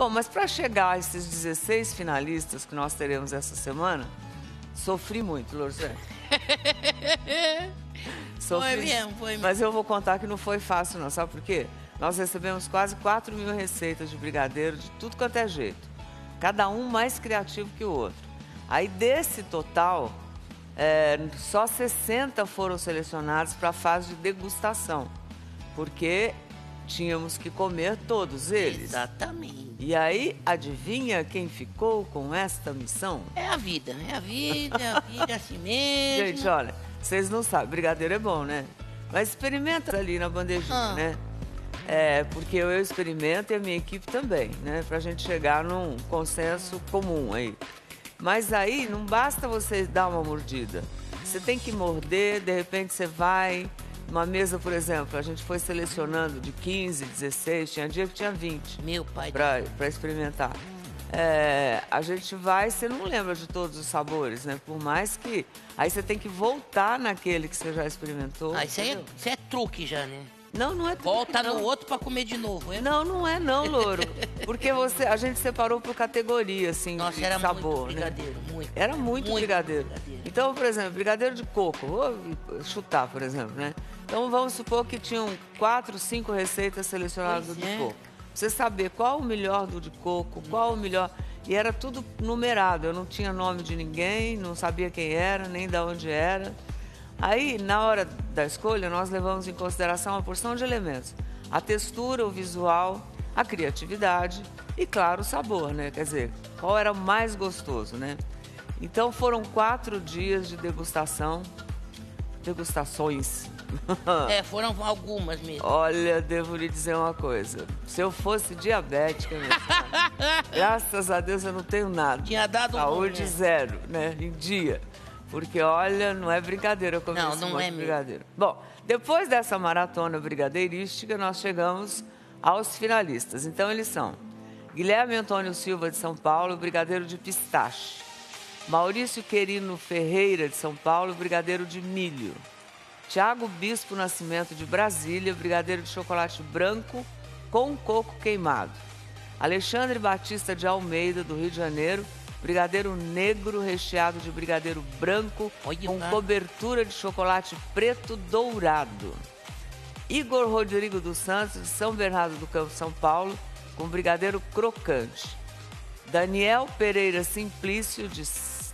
Bom, mas para chegar a esses 16 finalistas que nós teremos essa semana, sofri muito, Lorzé. Foi mesmo, foi mesmo. Mas eu vou contar que não foi fácil, não. Sabe por quê? Nós recebemos quase 4 mil receitas de brigadeiro de tudo quanto é jeito. Cada um mais criativo que o outro. Aí desse total, é, só 60 foram selecionados para a fase de degustação. Porque tínhamos que comer todos eles. Exatamente. E aí, adivinha quem ficou com esta missão? É a vida, é a vida, é a vida assim mesmo. Gente, olha, vocês não sabem, brigadeiro é bom, né? Mas experimenta ali na bandejinha, Ah. né? É, porque eu experimento e a minha equipe também, né? Pra gente chegar num consenso comum aí. Mas aí não basta você dar uma mordida. Você tem que morder, de repente você vai. Uma mesa, por exemplo, a gente foi selecionando de 15, 16, tinha dia que tinha 20 Meu pai. para experimentar. É, a gente vai, você não lembra de todos os sabores, né? Por mais que. Aí você tem que voltar naquele que você já experimentou. Ah, isso aí é, isso é truque já, né? Não, não é tudo Volta não. no outro pra comer de novo, é? Não, não é não, Louro. Porque você, a gente separou por categoria, assim, Nossa, de era sabor, muito né? brigadeiro, muito. Era muito, brigadeiro. brigadeiro. Então, por exemplo, brigadeiro de coco, vou chutar, por exemplo, né? Então vamos supor que tinham quatro, cinco receitas selecionadas Pois do de é. coco. Você saber qual o melhor do de coco, qual o melhor. E era tudo numerado, eu não tinha nome de ninguém, não sabia quem era, nem de onde era. Aí, na hora da escolha, nós levamos em consideração uma porção de elementos: a textura, o visual, a criatividade e, claro, o sabor, né? Quer dizer, qual era o mais gostoso, né? Então foram quatro dias de degustação, degustações. É, foram algumas mesmo. Olha, devo lhe dizer uma coisa. Se eu fosse diabética, senhor, graças a Deus eu não tenho nada. Tinha dado um Saúde né? zero, né? Em dia. Porque, olha, não é brincadeira eu comer Não, esse não é mesmo. brigadeiro. Bom, depois dessa maratona brigadeirística, nós chegamos aos finalistas. Então, eles são Guilherme Antônio Silva, de São Paulo, brigadeiro de pistache. Maurício Querino Ferreira, de São Paulo, brigadeiro de milho. Tiago Bispo Nascimento, de Brasília, brigadeiro de chocolate branco com coco queimado. Alexandre Batista de Almeida, do Rio de Janeiro, brigadeiro negro recheado de brigadeiro branco Olha, com cara. cobertura de chocolate preto dourado. Igor Rodrigo dos Santos, de São Bernardo do Campo, São Paulo, com brigadeiro crocante. Daniel Pereira Simplício, de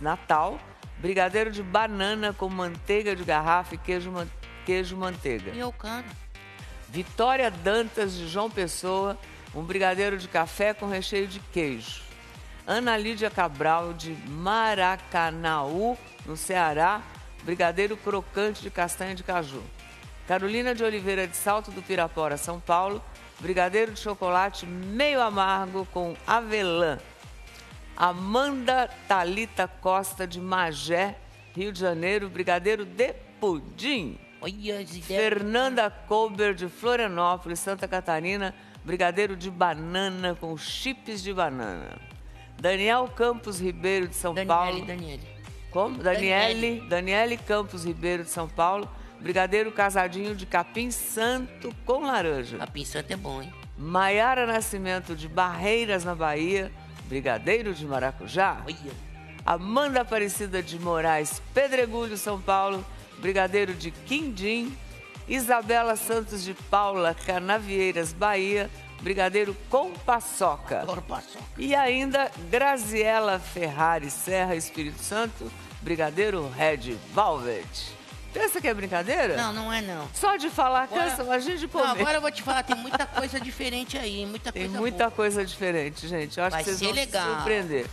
Natal, brigadeiro de banana com manteiga de garrafa e queijo, man- queijo manteiga. Cara. Vitória Dantas, de João Pessoa, um brigadeiro de café com recheio de queijo. Ana Lídia Cabral, de Maracanaú, no Ceará, brigadeiro crocante de castanha de caju. Carolina de Oliveira, de Salto do Pirapora, São Paulo, brigadeiro de chocolate meio amargo com avelã. Amanda Talita Costa, de Magé, Rio de Janeiro, brigadeiro de pudim. Olha. Fernanda Colber, de Florianópolis, Santa Catarina, brigadeiro de banana com chips de banana. Daniel Campos Ribeiro, de São Paulo. Daniele, Daniele. Como? Daniele, Daniele Campos Ribeiro, de São Paulo, brigadeiro casadinho de capim santo com laranja. Capim Santo é bom, hein? Maiara Nascimento, de Barreiras, na Bahia, brigadeiro de maracujá. Olha. Amanda Aparecida de Moraes, Pedregulho, São Paulo, Brigadeiro de Quindim. Isabela Santos de Paula, Canavieiras, Bahia, Brigadeiro com paçoca. Adoro paçoca. E ainda Graziela Ferrari Serra, Espírito Santo, Brigadeiro Red Velvet. Pensa que é brincadeira? Não, não é não. Só de falar Agora- cansa a gente de Não, agora eu vou te falar, tem muita coisa diferente aí, muita Tem coisa muita boa. coisa diferente, gente. Eu acho Vai que vocês vão legal. se surpreender.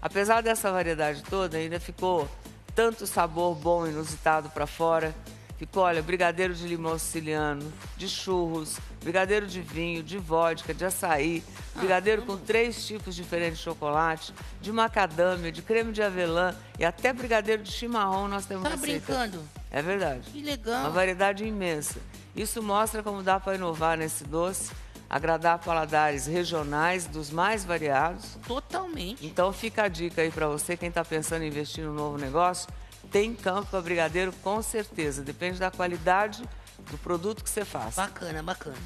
Apesar dessa variedade toda, ainda ficou tanto sabor bom, inusitado para fora. Ficou, olha, brigadeiro de limão siciliano, de churros, brigadeiro de vinho, de vodka, de açaí, Ah, brigadeiro com três tipos diferentes de chocolate, de macadâmia, de creme de avelã e até brigadeiro de chimarrão nós temos Tá receita. brincando? É verdade. Que legal. Uma variedade imensa. Isso mostra como dá para inovar nesse doce, agradar paladares regionais dos mais variados. Totalmente. Então fica a dica aí para você, quem está pensando em investir num novo negócio, tem campo para brigadeiro com certeza. Depende da qualidade do produto que você faz. Bacana, bacana.